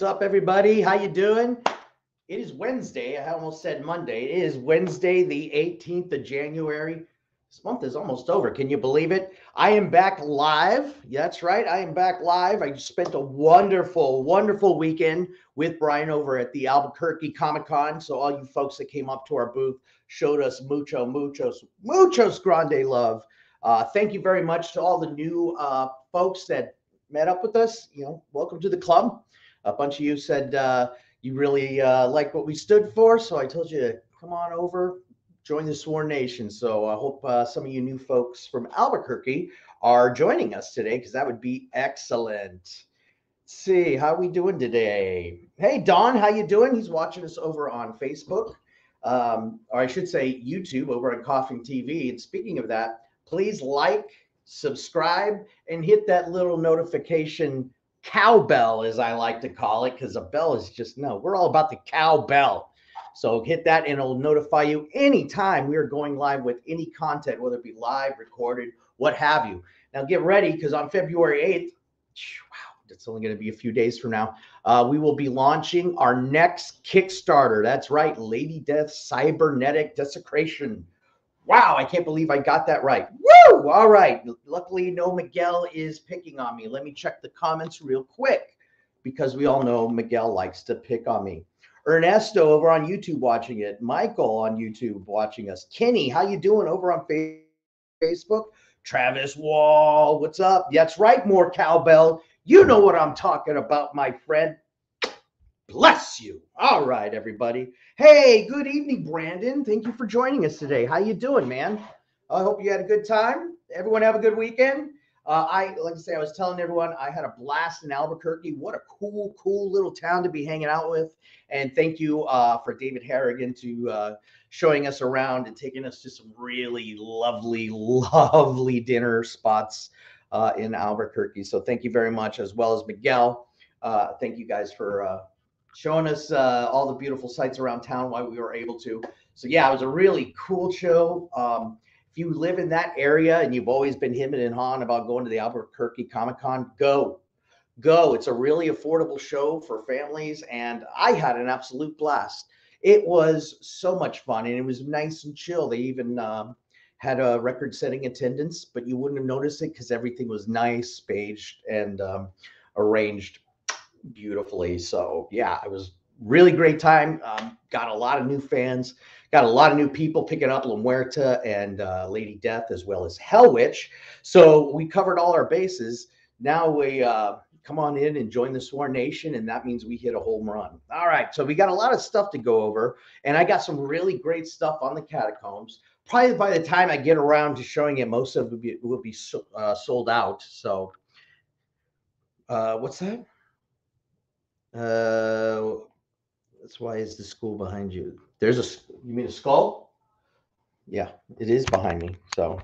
What's up, everybody? How you doing? It is Wednesday. I almost said Monday. It is Wednesday, the 18th of January. This month is almost over. Can you believe it? I am back live. Yeah, that's right. I am back live. I spent a wonderful, wonderful weekend with Brian over at the Albuquerque Comic Con. So, all you folks that came up to our booth showed us mucho, muchos, muchos grande love. Uh, thank you very much to all the new uh, folks that met up with us. You know, welcome to the club. A bunch of you said uh, you really uh, liked what we stood for, so I told you to come on over, join the Sworn Nation. So I hope uh, some of you new folks from Albuquerque are joining us today because that would be excellent. Let's see how we doing today. Hey Don, how you doing? He's watching us over on Facebook, um, or I should say YouTube over on Coffin TV. And speaking of that, please like, subscribe, and hit that little notification cowbell, as I like to call it, because a bell is just no, we're all about the cowbell. So hit that and it'll notify you anytime we are going live with any content, whether it be live, recorded, what have you. Now get ready because on February 8th, wow, it's only going to be a few days from now, uh, we will be launching our next Kickstarter. That's right, Lady Death Cybernetic Desecration. Wow, I can't believe I got that right. Woo! All right. Luckily, no Miguel is picking on me. Let me check the comments real quick because we all know Miguel likes to pick on me. Ernesto over on YouTube watching it. Michael on YouTube watching us. Kenny, how you doing over on Facebook? Travis Wall, what's up? That's right, more cowbell. You know what I'm talking about, my friend. Bless you. All right, everybody. Hey, good evening, Brandon. Thank you for joining us today. How you doing, man? I hope you had a good time. Everyone have a good weekend. Uh, I like to say, I was telling everyone I had a blast in Albuquerque. What a cool, cool little town to be hanging out with. And thank you uh, for David Harrigan to uh, showing us around and taking us to some really lovely, lovely dinner spots uh, in Albuquerque. So thank you very much, as well as Miguel. Uh, thank you guys for uh, showing us uh, all the beautiful sights around town while we were able to. So yeah, it was a really cool show. Um, if you live in that area and you've always been hemming and hawing about going to the Albuquerque Comic Con, go, go. It's a really affordable show for families, and I had an absolute blast. It was so much fun, and it was nice and chill. They even um, had a record-setting attendance, but you wouldn't have noticed it because everything was nice, staged, and um, arranged beautifully. So yeah, it was really great time. Um, got a lot of new fans, got a lot of new people picking up La Muerta and uh, Lady Death as well as Hell Witch. So we covered all our bases. Now we uh, come on in and join the Sworn Nation, and that means we hit a home run. All right, so we got a lot of stuff to go over, and I got some really great stuff on the catacombs. Probably by the time I get around to showing it, most of it will be, will be uh, sold out. So, uh, what's that? Uh, that's why is the school behind you? There's a. You mean a skull? Yeah, it is behind me. So,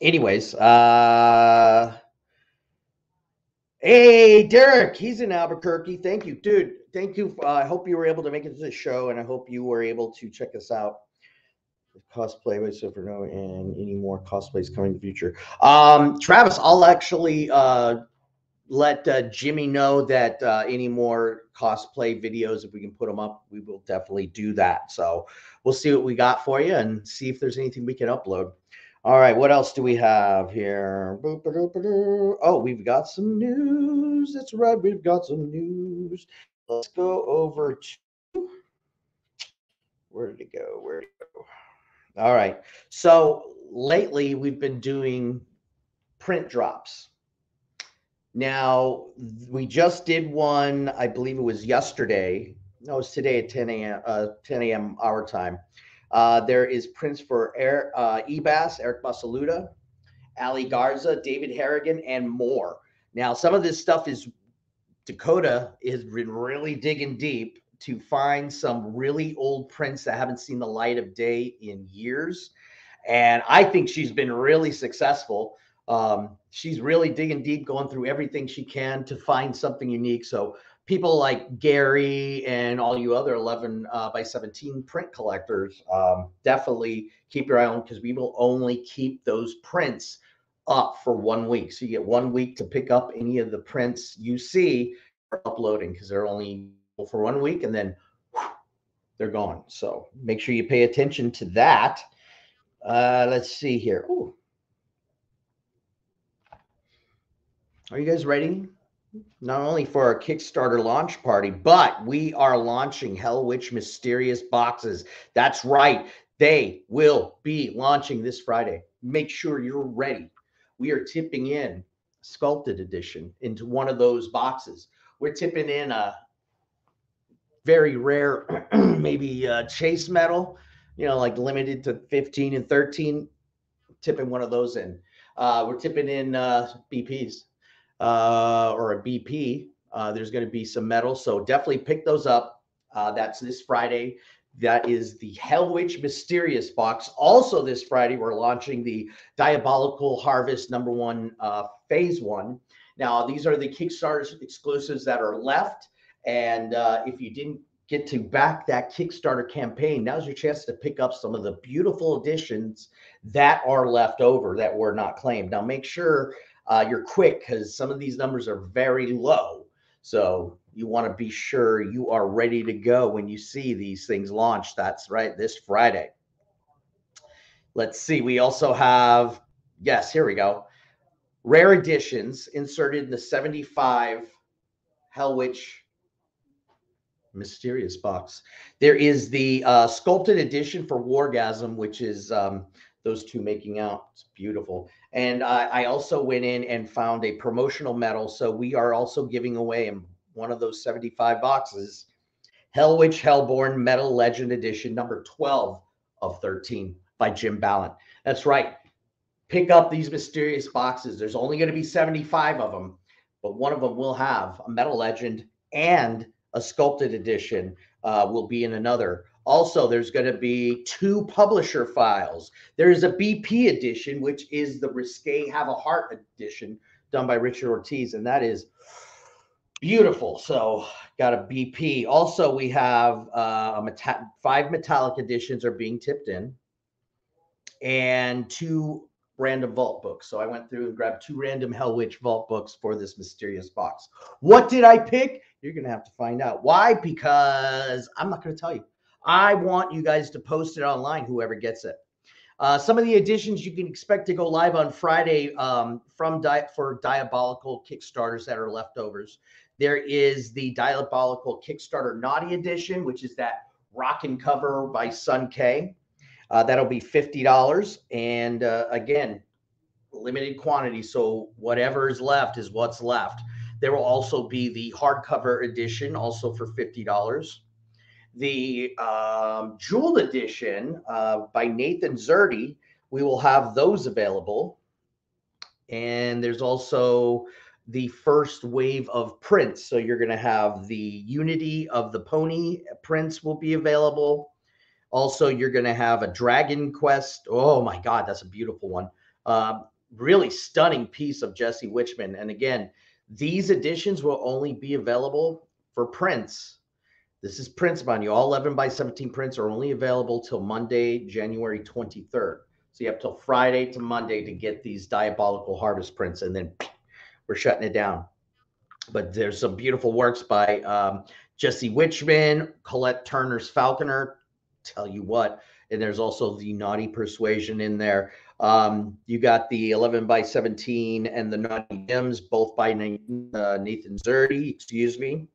anyways, uh, hey Derek, he's in Albuquerque. Thank you, dude. Thank you. Uh, I hope you were able to make it to the show, and I hope you were able to check us out cosplay so for no and any more cosplays coming in the future um travis i'll actually uh let uh, Jimmy know that uh, any more cosplay videos, if we can put them up, we will definitely do that. So we'll see what we got for you and see if there's anything we can upload. All right, what else do we have here? Oh, we've got some news. That's right, we've got some news. Let's go over to where did it go? Where did it go? All right. So lately we've been doing print drops now, we just did one, I believe it was yesterday. No, it's today at 10 a.m. Uh, 10 a.m. our time. Uh, there is prints for Air, uh, Ebas, Eric Basaldua, Ali Garza, David Harrigan, and more. Now, some of this stuff is Dakota has been really digging deep to find some really old prints that haven't seen the light of day in years. And I think she's been really successful. Um, she's really digging deep, going through everything she can to find something unique. So people like Gary and all you other 11 uh, by 17 print collectors, um, definitely keep your eye on because we will only keep those prints up for one week. So you get one week to pick up any of the prints you see. uploading because they're only for one week and then they're gone. So make sure you pay attention to that. Uh, let's see here. Ooh. Are you guys ready? Not only for our Kickstarter launch party, but we are launching Hell Witch Mysterious boxes. That's right. They will be launching this Friday. Make sure you're ready. We are tipping in sculpted edition into one of those boxes. We're tipping in a very rare, maybe uh, chase metal, you know, like limited to 15 and 13. Tipping one of those in. Uh, we're tipping in uh, BPs uh, or a BP. Uh, there's going to be some metal, so definitely pick those up. Uh, that's this Friday. That is the Hell Witch Mysterious box. Also, this Friday, we're launching the Diabolical Harvest number one uh, phase one. Now, these are the Kickstarter exclusives that are left. And uh, if you didn't get to back that Kickstarter campaign, now's your chance to pick up some of the beautiful additions that are left over that were not claimed. Now, make sure uh, you're quick because some of these numbers are very low. So you want to be sure you are ready to go when you see these things launch. That's right, this Friday. Let's see. We also have, yes, here we go. Rare editions inserted in the 75 Hell Witch Mysterious box. There is the uh, sculpted edition for Wargasm, which is um, those two making out. It's beautiful. And I also went in and found a promotional medal. So we are also giving away in one of those 75 boxes Hell Witch Hellborn Metal Legend Edition, number 12 of 13 by Jim Balent. That's right. Pick up these mysterious boxes. There's only going to be 75 of them, but one of them will have a Metal Legend and a sculpted edition uh, will be in another. Also, there's going to be two publisher files. There is a BP edition, which is the Risque Have a Heart edition done by Richard Ortiz, and that is beautiful. So, got a BP. Also, we have uh, meta- five metallic editions are being tipped in, and two random vault books. So I went through and grabbed two random Hell Witch vault books for this mysterious box. What did I pick? You're going to have to find out. Why? Because I'm not going to tell you. I want you guys to post it online, whoever gets it. Uh, some of the additions you can expect to go live on Friday um, from Di- for diabolical Kickstarters that are leftovers. There is the diabolical Kickstarter Naughty Edition, which is that rockin' cover by Sun K. Uh, that'll be fifty dollars, and uh, again, limited quantity. So whatever is left is what's left. There will also be the hardcover edition, also for fifty dollars the um, jeweled edition uh, by Nathan Szerdy. We will have those available. And there's also the first wave of prints. So you're going to have the Unity of the Pony prints will be available. Also, you're going to have a Dragon Quest. Oh my God, that's a beautiful one. Um, really stunning piece of Jesse Witchman. And again, these editions will only be available for prints this is prints on you. All 11 by 17 prints are only available till Monday, January 23rd. So you have till Friday to Monday to get these diabolical harvest prints, and then we're shutting it down. But there's some beautiful works by um, Jesse Witchman, Colette Turner's Falconer. Tell you what, and there's also the Naughty Persuasion in there. Um, you got the 11 by 17 and the Naughty Hymns, both by Nathan, uh, Nathan excuse me.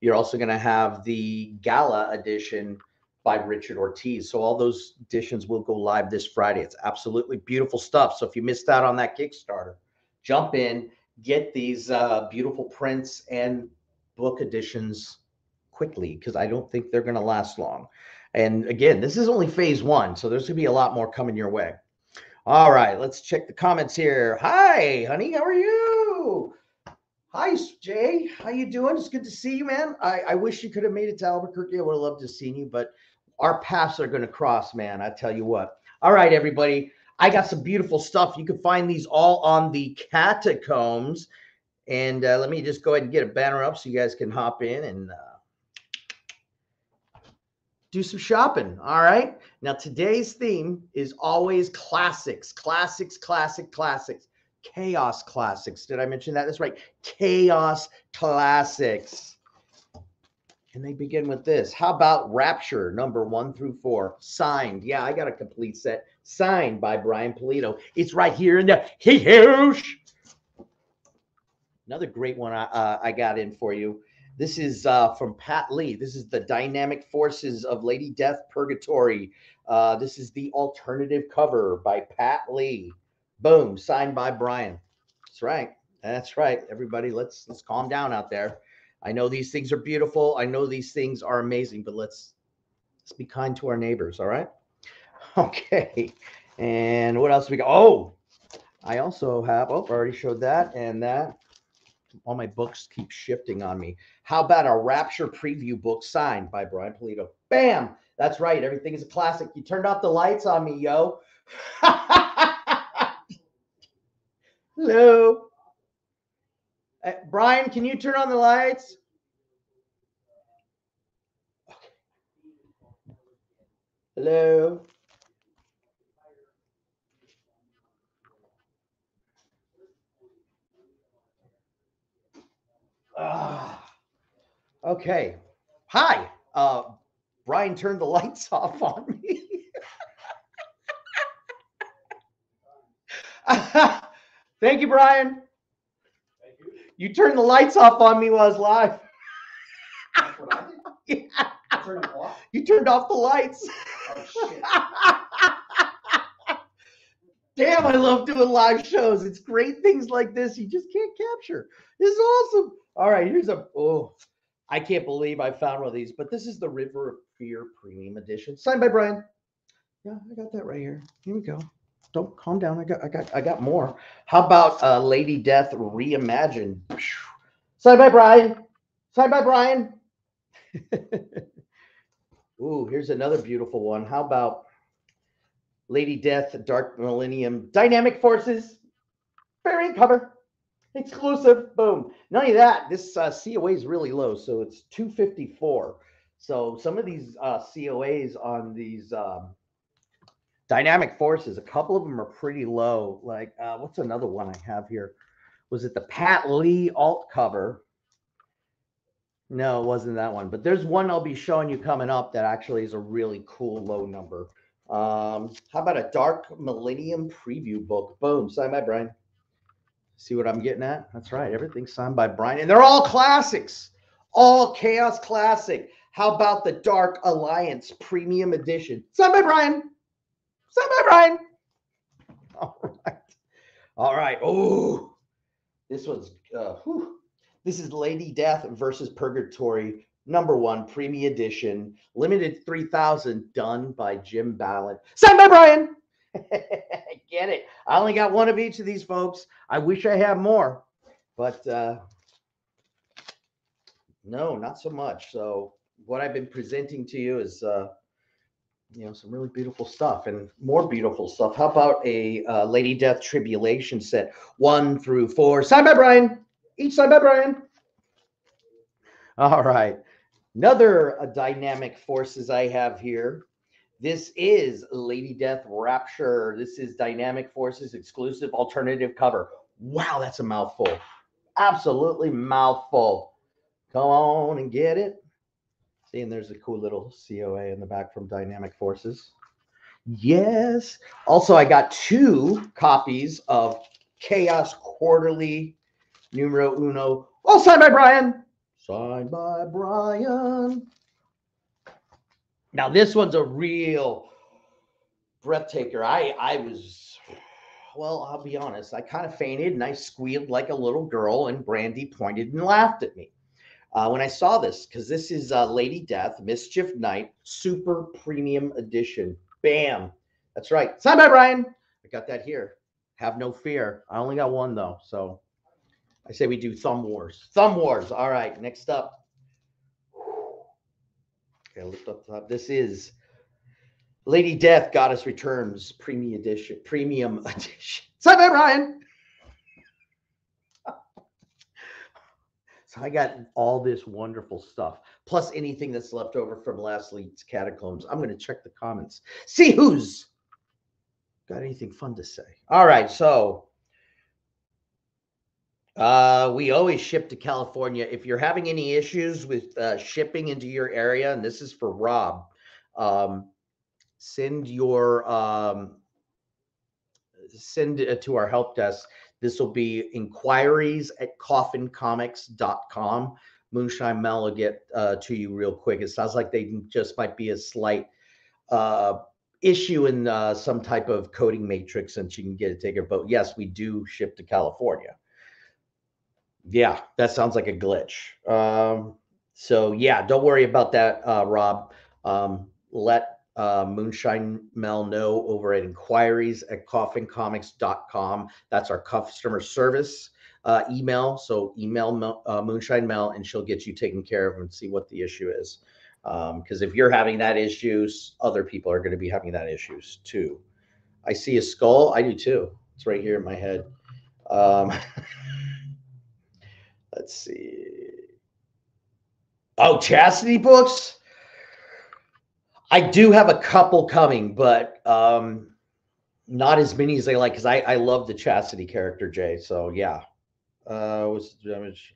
You're also going to have the gala edition by Richard Ortiz. So all those editions will go live this Friday. It's absolutely beautiful stuff. So if you missed out on that Kickstarter, jump in, get these uh, beautiful prints and book editions quickly because I don't think they're going to last long. And again, this is only phase one, so there's going to be a lot more coming your way. All right, let's check the comments here. Hi, honey, how are you? Hi, Jay. How you doing? It's good to see you, man. I, I wish you could have made it to Albuquerque. I would have loved to see you, but our paths are going to cross, man. I tell you what. All right, everybody. I got some beautiful stuff. You can find these all on the catacombs. And uh, let me just go ahead and get a banner up so you guys can hop in and uh, do some shopping. All right. Now, today's theme is always classics, classics, classic, classics. Chaos Classics. Did I mention that? That's right. Chaos Classics. And they begin with this. How about Rapture number one through four? Signed. Yeah, I got a complete set. Signed by Brian Pulido. It's right here in the huge. Another great one I, uh, I got in for you. This is uh, from Pat Lee. This is the Dynamic Forces of Lady Death Purgatori. Uh, this is the alternative cover by Pat Lee. Boom, signed by Brian. That's right. That's right. Everybody, let's let's calm down out there. I know these things are beautiful. I know these things are amazing, but let's let's be kind to our neighbors, all right? Okay. And what else we got? Oh, I also have, oh, I already showed that and that. All my books keep shifting on me. How about a Rapture preview book signed by Brian Pulido? Bam! That's right. Everything is a classic. You turned off the lights on me, yo. Hello. Uh, Brian, can you turn on the lights? Hello. Ah, okay. Hi. Uh, Brian turned the lights off on me. Thank you, Brian. Thank you. You turned the lights off on me while I was live. That's what I did. Yeah, turned off. you turned off the lights. Oh shit. Damn, I love doing live shows. It's great things like this you just can't capture. This is awesome. All right, here's a oh, I can't believe I found one of these, but this is the River of Fear Premium Edition, signed by Brian. Yeah, I got that right here. Here we go. Don't calm down. I got, I got, I got more. How about uh, Lady Death Reimagined? Signed by Brian. Signed by Brian. Ooh, here's another beautiful one. How about Lady Death, Dark Millennium, Dynamic Forces, variant cover, exclusive. Boom. Not only that, this uh, COA is really low, so it's 254. So some of these uh, COAs on these um, Dynamic Forces, a couple of them are pretty low. Like, uh, what's another one I have here? Was it the Pat Lee alt cover? No, it wasn't that one. But there's one I'll be showing you coming up that actually is a really cool low number. Um, how about a Dark Millennium preview book? Boom, signed by Brian. See what I'm getting at? That's right. Everything's signed by Brian, and they're all classics, all Chaos Classic. How about the Dark Alliance Premium Edition? Signed by Brian. By Brian. All right. All right. Oh, this one's uh, whew. This is Lady Death versus Purgatori, number one, premium edition, limited 3,000, done by Jim Balent. By Brian. Get it. I only got one of each of these folks. I wish I had more, but uh, no, not so much. So, what I've been presenting to you is, uh, you know, some really beautiful stuff and more beautiful stuff. How about a uh, Lady Death Tribulation set, one through four, signed by Brian? each side by Brian. All right. Another uh, dynamic forces I have here. This is Lady Death Rapture. This is Dynamic Forces exclusive alternative cover. Wow, that's a mouthful. Absolutely mouthful. Come on and get it. See, and there's a cool little COA in the back from Dynamic Forces. Yes. Also, I got two copies of Chaos Quarterly numero uno. All signed by Brian. Signed by Brian. Now this one's a real breathtaker. I I was well, I'll be honest. I kind of fainted and I squealed like a little girl, and Brandy pointed and laughed at me uh, when I saw this because this is uh, Lady Death Mischief Night Super Premium Edition. Bam! That's right. Signed by Brian. I got that here. Have no fear. I only got one though, so I say we do Thumb Wars. Thumb Wars. All right. Next up. Okay, lift up top. This is Lady Death, Goddess Returns, Premium Edition. Premium Edition. Signed by Ryan. I got all this wonderful stuff, plus anything that's left over from last week's catacombs. I'm going to check the comments, see who's got anything fun to say. All right, so Uh, we always ship to California. If you're having any issues with uh, shipping into your area, and this is for Rob, um, send your um, send it to our help desk. This will be inquiries at coffincomics.com. Moonshine Mel will get uh, to you real quick. It sounds like they just might be a slight uh, issue in uh, some type of coding matrix and she can get it taken. But yes, we do ship to California. Yeah, that sounds like a glitch. Um, so yeah, don't worry about that, uh, Rob. Um, let uh, Moonshine Mel know over at inquiries at coffincomics.com. That's our customer service uh, email. So email uh, Moonshine Mel and she'll get you taken care of and see what the issue is. Because if you're having that issues, other people are going to be having that issues too. I see a skull. I do too. It's right here in my head. Um, let's see. Oh, chastity books. I do have a couple coming, but um, not as many as I like because I, I love the chastity character, Jay. So yeah. Uh, what's the damage?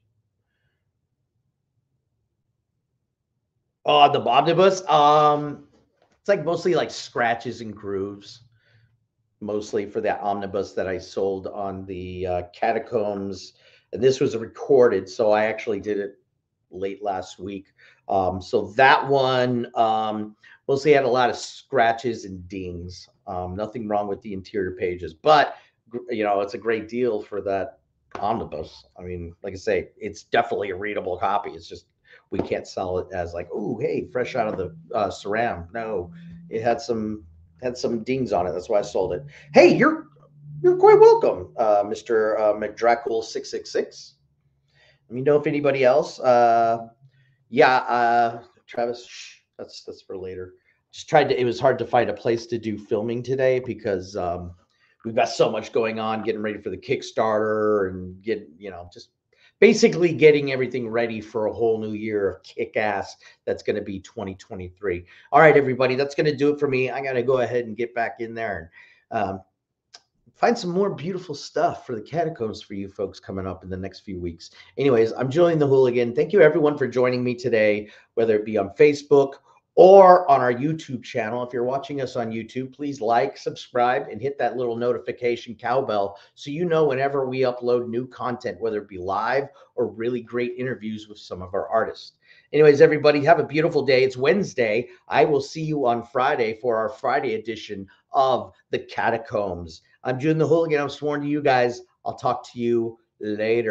Oh, the omnibus. Um, it's like mostly like scratches and grooves, mostly for that omnibus that I sold on the uh, catacombs. And this was recorded, so I actually did it late last week. Um, so that one um, mostly had a lot of scratches and dings. Um, nothing wrong with the interior pages, but you know it's a great deal for that omnibus. I mean, like I say, it's definitely a readable copy. It's just we can't sell it as like, oh, hey, fresh out of the uh, ceram. No, it had some had some dings on it. That's why I sold it. Hey, you're you're quite welcome, uh, Mister uh, McDrackle six six six. Let me know if anybody else. Uh, yeah, uh, Travis, shh, that's that's for later. Just tried to. It was hard to find a place to do filming today because um, we've got so much going on, getting ready for the Kickstarter and get you know just basically getting everything ready for a whole new year of kick ass that's going to be 2023. All right, everybody, that's going to do it for me. I got to go ahead and get back in there and um, find some more beautiful stuff for the catacombs for you folks coming up in the next few weeks. Anyways, I'm Julian the Hooligan. Thank you, everyone, for joining me today, whether it be on Facebook or on our YouTube channel. If you're watching us on YouTube, please like, subscribe, and hit that little notification cowbell so you know whenever we upload new content, whether it be live or really great interviews with some of our artists. Anyways, everybody, have a beautiful day. It's Wednesday. I will see you on Friday for our Friday edition of the Catacombs. I'm June the Hooligan. I'm sworn to you guys. I'll talk to you later.